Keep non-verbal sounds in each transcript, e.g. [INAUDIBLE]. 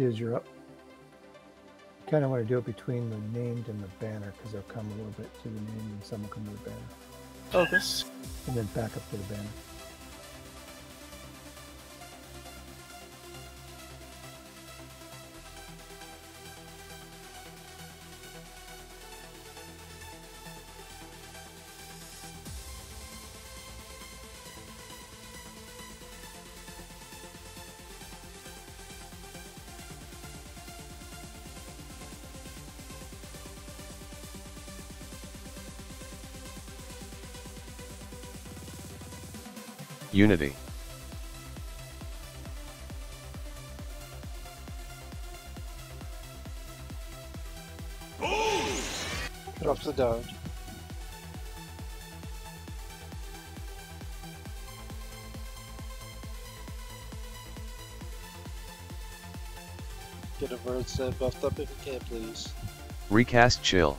is you're up. Kind of want to do it between the named and the banner because they'll come a little bit to the name and some will come to the banner. Okay. And then back up to the banner. Unity. Drop the dog. Get a bird set buffed up if you can, please. Recast chill.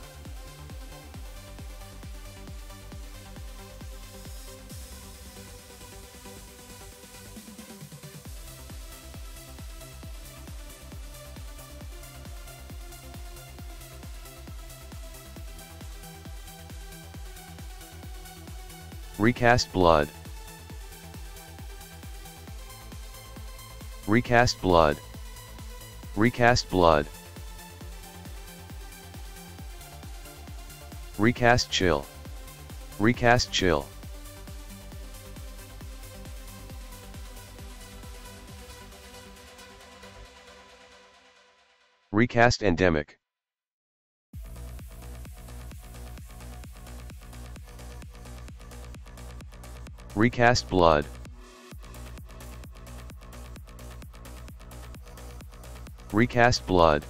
Recast blood. Recast blood. Recast blood. Recast chill. Recast chill. Recast endemic. Recast blood. Recast blood.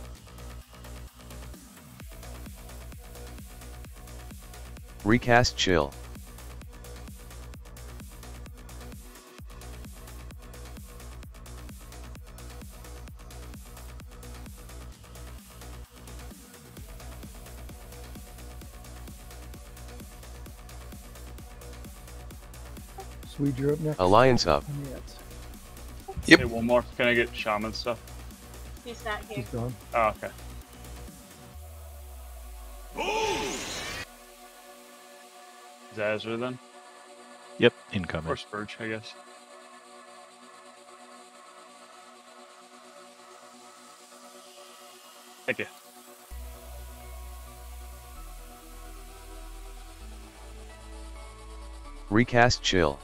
Recast chill. Swede, you're up next. Alliance up. Yes. Hey, one more. Can I get shaman stuff? He's not here. He's gone. Oh, okay. Is that Ezra then? Yep, incoming. Or Spurge, I guess. Thank you. Recast chill.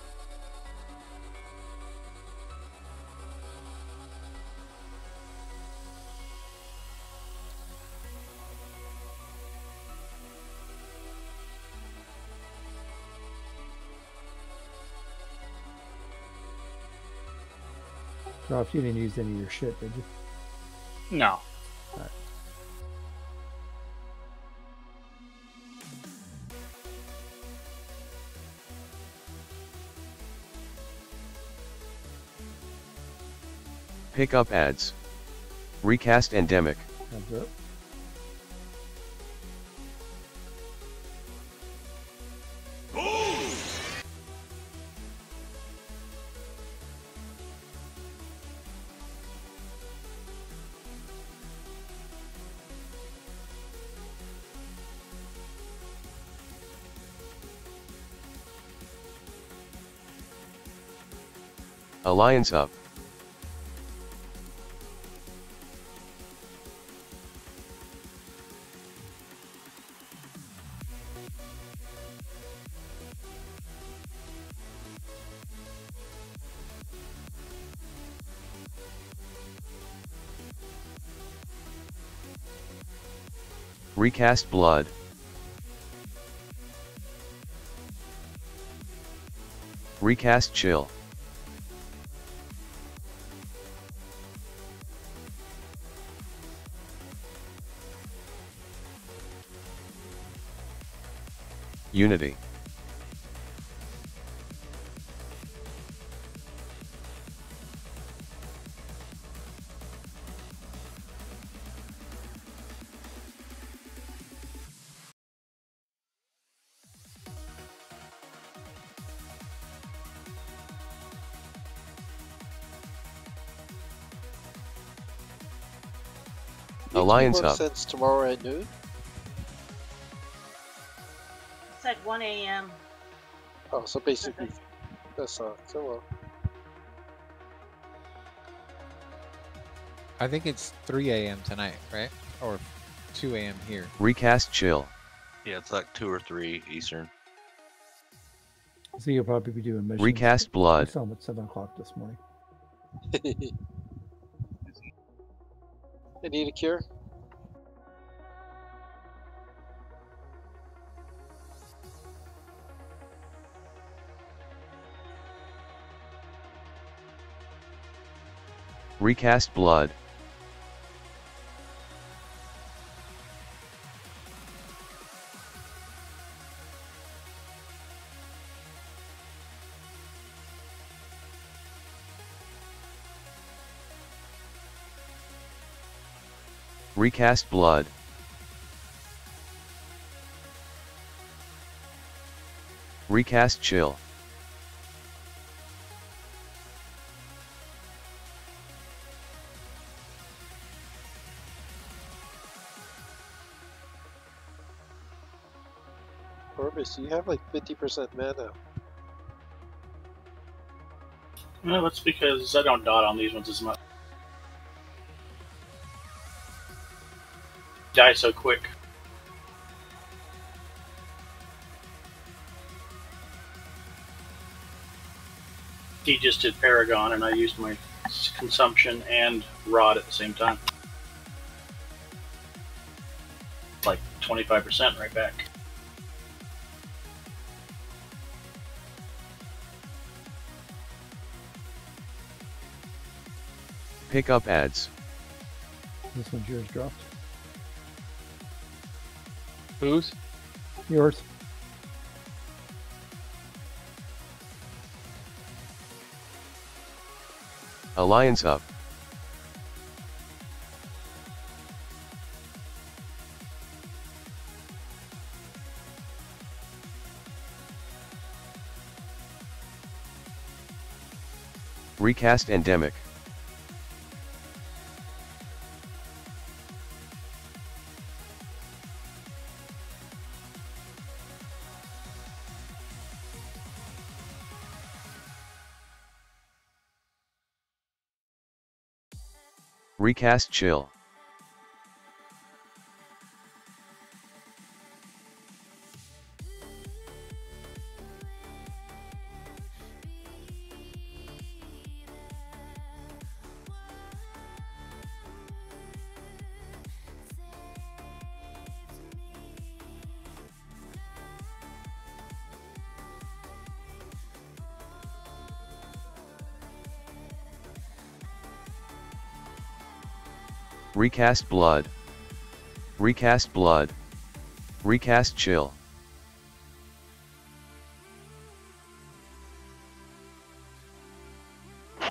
Ralph, you didn't use any of your shit, did you? No. Alright. Pick up ads. Recast endemic. Heads up. Alliance up. Recast blood. Recast chill. Unity. Alliance Up. Sense tomorrow at noon. 1 a.m. Oh, so basically, that's not so well. I think it's 3 a.m. tonight, right? Or 2 a.m. here. Recast chill. Yeah, it's like two or three Eastern. So you'll probably be doing missions. Recast I blood. saw him at seven o'clock this morning. [LAUGHS] I need a cure. Recast blood. Recast blood. Recast chill. Orbis, you have like 50% mana. No, that's because I don't dot on these ones as much. Die so quick. He just did Paragon, and I used my consumption and rod at the same time. Like 25% right back. Pick up ads. This one's yours dropped. Who's? Yours. Alliance up. Recast endemic. Recast chill. Recast blood. Recast blood. Recast chill.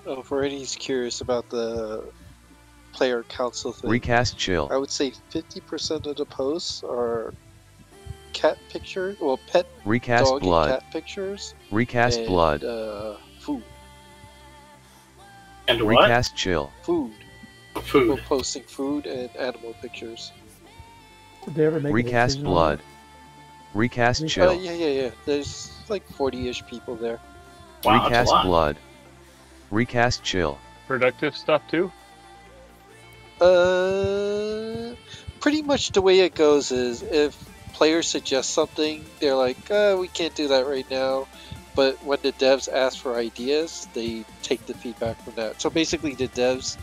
Oh, for anybody's curious about the player council thing, Recast chill. I would say 50% of the posts are cat pictures, well, pet Recast dog blood. and cat pictures. Recast and, blood. Uh, food. And what? Recast chill. Food. People Food. posting food and animal pictures. Did they ever make Recast blood. Recast Re- Uh, chill. yeah, yeah, yeah. There's like 40-ish people there. Wow, that's a Recast lot. blood. Recast chill. Productive stuff too? Uh, pretty much the way it goes is if players suggest something, they're like, uh, we can't do that right now. But when the devs ask for ideas, they take the feedback from that. So basically, the devs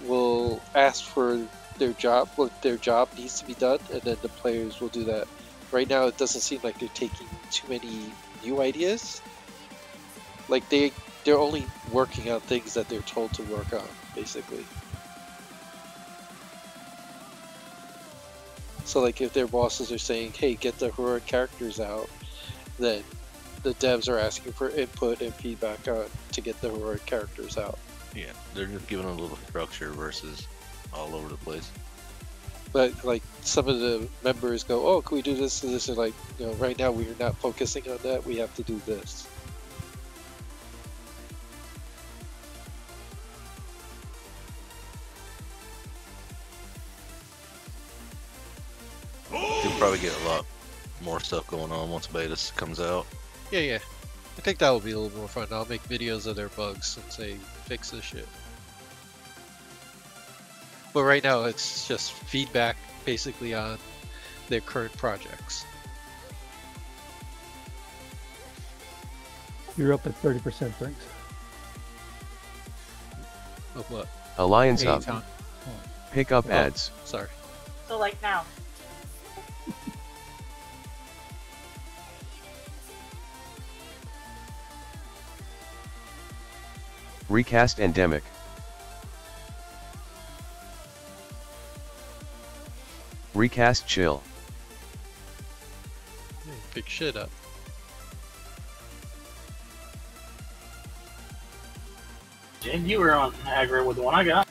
will ask for their job, what their job needs to be done, and then the players will do that. Right now, it doesn't seem like they're taking too many new ideas. Like they, they're only working on things that they're told to work on, basically. So like if their bosses are saying, "Hey, get the heroic characters out," then the devs are asking for input and feedback on to get the heroic characters out. Yeah, they're just giving a little structure versus all over the place. But like some of the members go, "Oh, can we do this?" And this is like, you know, right now we are not focusing on that. We have to do this. You'll probably get a lot more stuff going on once beta comes out. Yeah, yeah. I think that will be a little more fun. I'll make videos of their bugs and they fix this shit. But right now, it's just feedback basically on their current projects. You're up at 30% drinks. Of what? Alliance Hub. Anytime. Pick up Oh. ads. Sorry. So like now. Recast endemic. Recast chill. Hey, Big shit up. And you were on aggro with the one I got.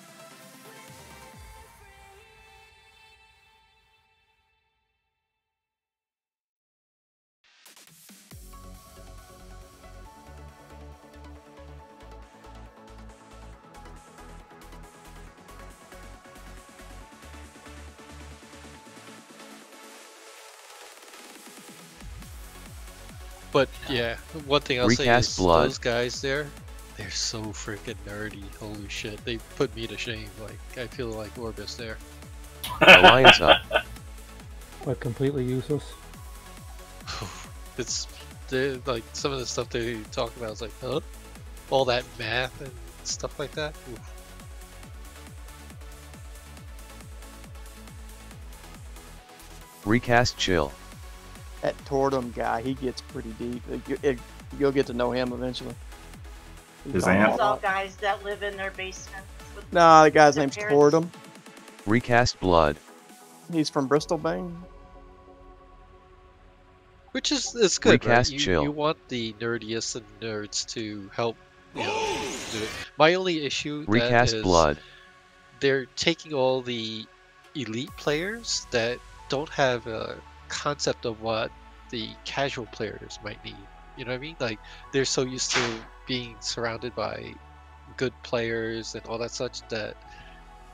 But yeah, one thing I'll say is blood. those guys there, they're so freaking nerdy. Holy shit, they put me to shame. Like I feel like Orbis there. Alliance Hub. But completely useless. [SIGHS] it's like some of the stuff they talk about is like, huh? All that math and stuff like that. Oof. Recast chill. That Tordum guy, he gets pretty deep. Like, you- it- you'll get to know him eventually. He's His aunt? All guys that live in their basements. Nah, the guy's name's parents. Tordum. Recast blood. He's from Bristol, Maine. Which is it's good. right? Recast You, chill. you want the nerdiest of nerds to help. You know, do it. My only issue that Recast is blood. they're taking all the elite players that don't have a concept of what the casual players might need. You know what I mean? Like they're so used to being surrounded by good players and all that such that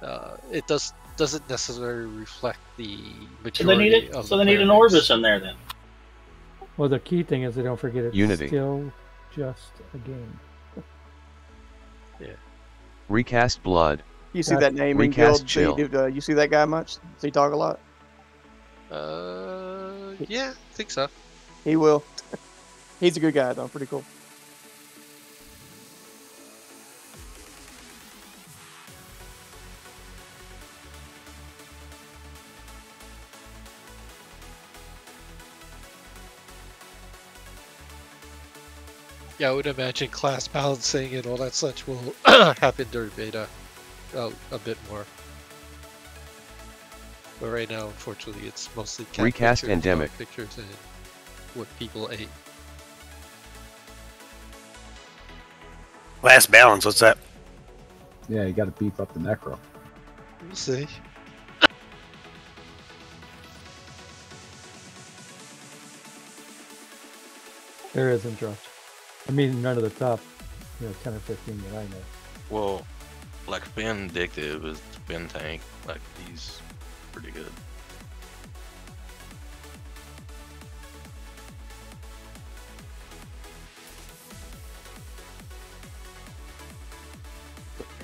uh, it does doesn't necessarily reflect the maturity. So they need it. of So the they need an player. Orbis in there then. Well, the key thing is they don't forget it's Unity. still just a game. [LAUGHS] Yeah. Recast blood. You see That's- that name in Recast Guild? chill. Do, do, uh, you see that guy much? Does he talk a lot? Uh, yeah, I think so. He will. [LAUGHS] He's a good guy though. Pretty cool. Yeah, I would imagine class balancing and all that such will [CLEARS THROAT] happen during beta a, a bit more. But right now, unfortunately, it's mostly cat Recast pictures, dog uh, endemic. pictures and what people ate. Last balance. What's that? Yeah, you got to beef up the necro. We'll see. There isn't Josh. I mean, none of the top, you know, 10 or 15 that I know. Well, like Vindictive is Vin Tank. Like he's pretty good.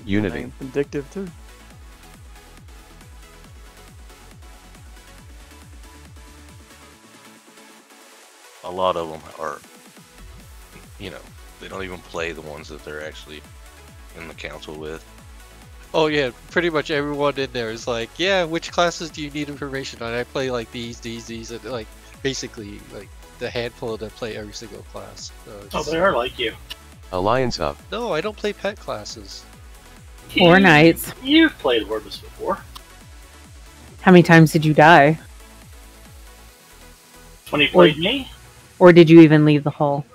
Unity. Vindictive too. A lot of them are, you know, they don't even play the ones that they're actually in the council with. Oh yeah, pretty much everyone in there is like, yeah, which classes do you need information on? I play like these, these, these, and like basically like the handful that play every single class. So Oh, they are like you. Alliance Hub. No, I don't play pet classes. Four You- nights. You've played Orbis before. How many times did you die? When he played me, Or did you even leave the hall?